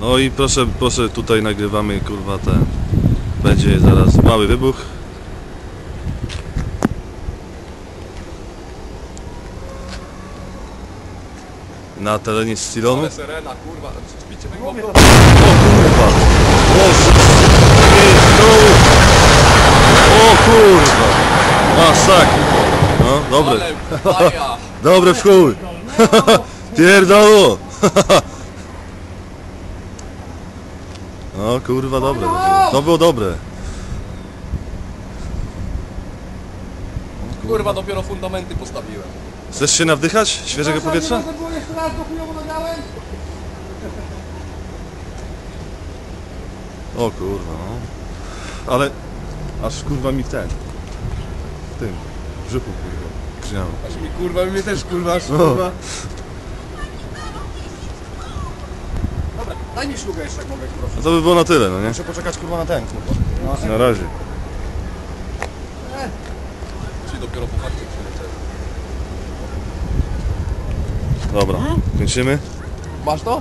No i proszę, proszę, tutaj nagrywamy kurwa ten. Będzie zaraz mały wybuch. Na terenie Stilonu. O kurwa! O, o kurwa! Masakra! No, dobre. Dobre w chuj! Pierdolo! No kurwa dobre. To było dobre. Kurwa, dopiero fundamenty postawiłem. Chcesz się nawdychać świeżego powietrza? Było jeszcze raz, chujowo. O kurwa no. Ale aż kurwa mi ten. W tym. W brzuchu kurwa. Grzmiało. Aż mi kurwa, mnie też kurwa, aż No. kurwa. Daj mi szlugę jeszcze, jak mogę, proszę. No to by było na tyle, no nie? Muszę poczekać kurwa na ten, kurwa. Na razie. Czyli dopiero po fakcie przyleciałem. Dobra, kończymy. Masz to?